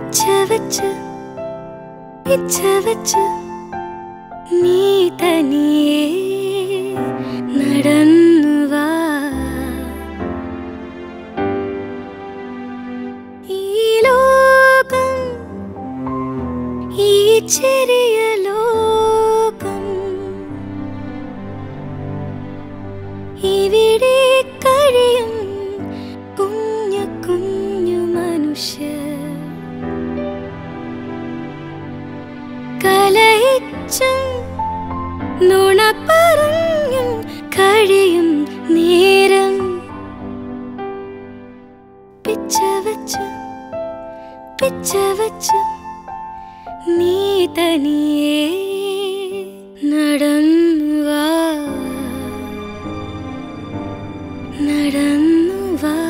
இச்ச வச்சு இச்ச வச்சு நீ தனியே நடந்து வா ஈலோகம் ஈச்சிறிய லோகம் இவி കളിച്ചും നുണ നടന്നു വാ നടന്നു വാ